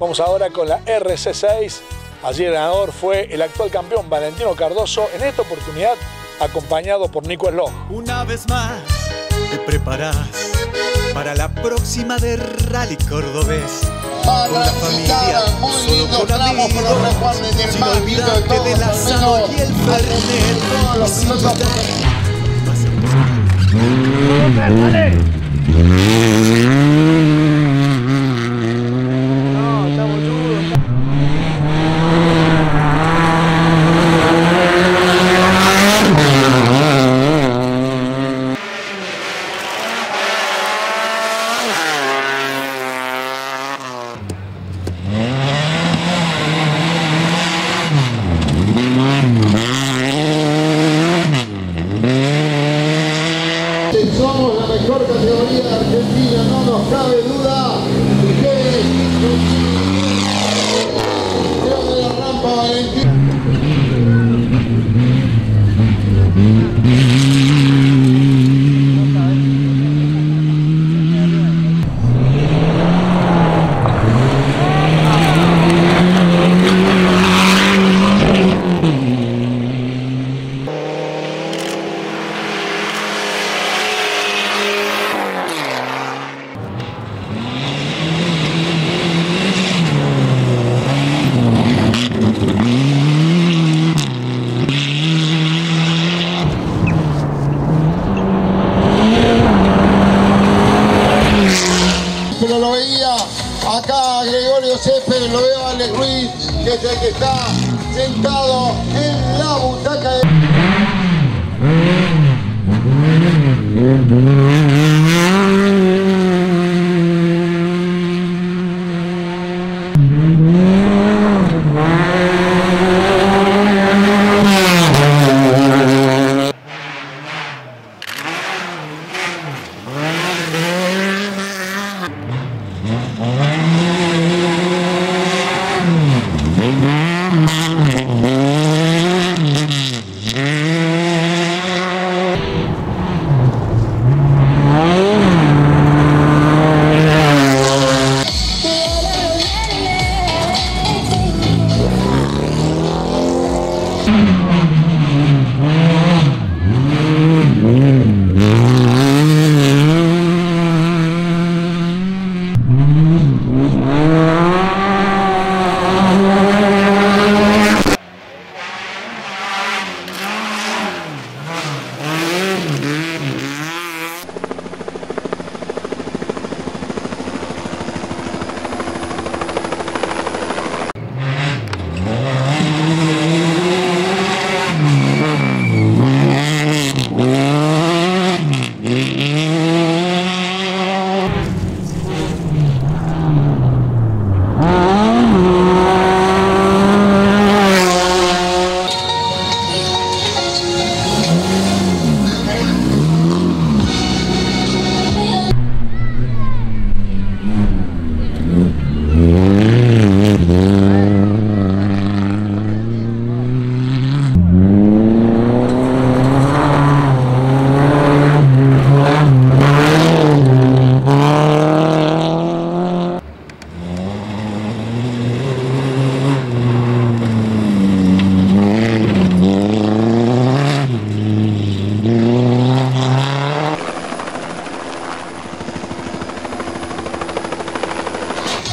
Vamos ahora con la RC6. Allí el ganador fue el actual campeón Valentino Cardoso, en esta oportunidad acompañado por Nico Slow. Una vez más te preparas para la próxima de Rally Cordobés. Con la familia, solo con amigos, sin olvidarte del asado y el fernet. Los Sin pilotos olvidar- Somos la mejor categoría de Argentina, no nos cabe duda. Y qué Creo de la rampa Valentín. Pero lo veía acá a Lo veo a Alex Ruiz, que es el que está sentado en la butaca de...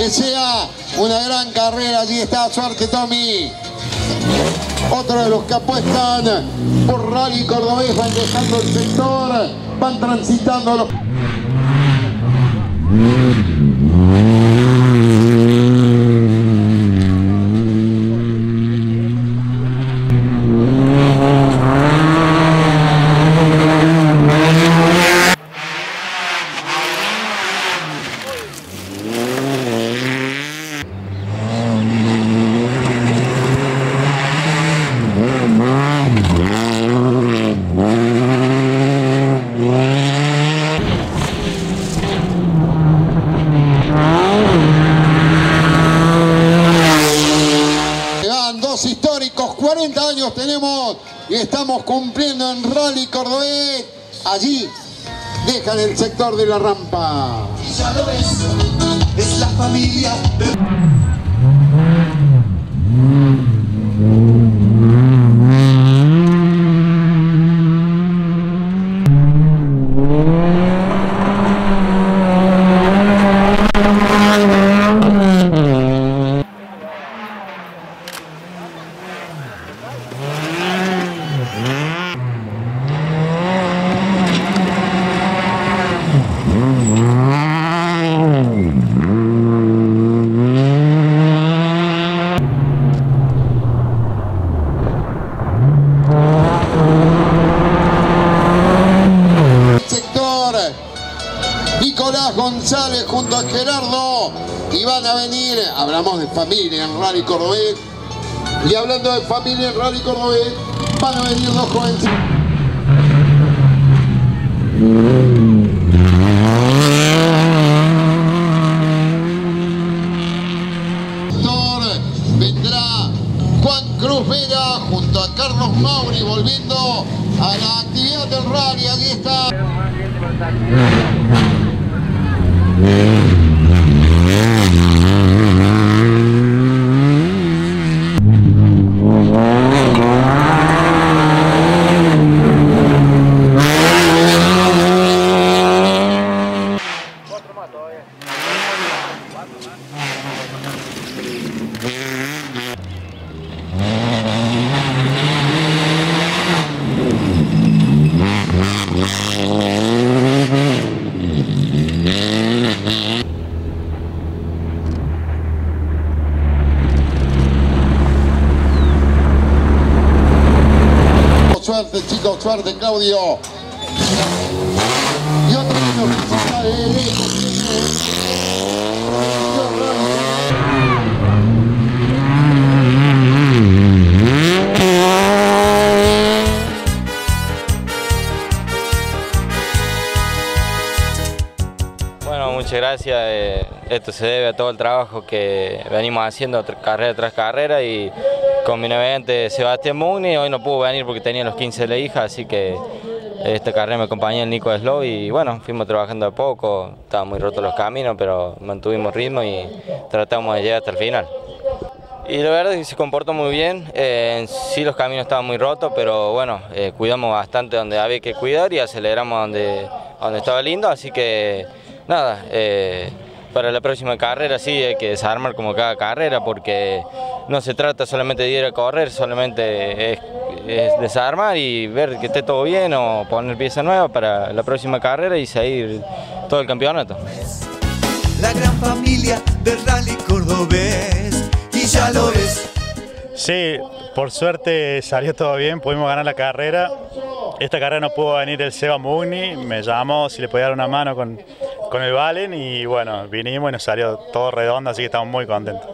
Sea una gran carrera, allí está suerte Tommy. Otro de los que apuestan por Rally Cordobés van dejando el sector, van transitando los... Van dos históricos, 40 años estamos cumpliendo en Rally Cordobés. Allí dejan el sector de la rampa. sector Nicolás González junto a Gerardo y van a venir, hablamos de familia en Rally Cordobés y hablando de familia en Rally Cordobés van a venir dos jóvenes sector vendrá Juan Cruz Vera junto a Carlos Mauri volviendo a la actividad del rally. Aquí está. Suerte chicos, suerte Claudio. Y otro niño de muchas gracias. eh, Esto se debe a todo el trabajo que venimos haciendo carrera tras carrera y con mi navegante Sebastián Mugni. Hoy no pudo venir porque tenía los 15 de la hija, así que esta carrera me acompañó el Nico Slow y bueno, fuimos trabajando a poco. Estaban muy rotos los caminos, pero mantuvimos ritmo y tratamos de llegar hasta el final. Y la verdad es que se comportó muy bien, eh, sí los caminos estaban muy rotos, pero bueno, eh, cuidamos bastante donde había que cuidar y aceleramos donde, donde estaba lindo, así que nada, eh, para la próxima carrera sí hay que desarmar como cada carrera, porque no se trata solamente de ir a correr, solamente es, es desarmar y ver que esté todo bien o poner pieza nueva para la próxima carrera y seguir todo el campeonato. La gran familia del rally cordobés y ya lo. Sí, por suerte salió todo bien, pudimos ganar la carrera. Esta carrera no pudo venir el Seba Mugni, me llamó si le podía dar una mano con, con el Valen y bueno, vinimos y nos salió todo redondo, así que estamos muy contentos.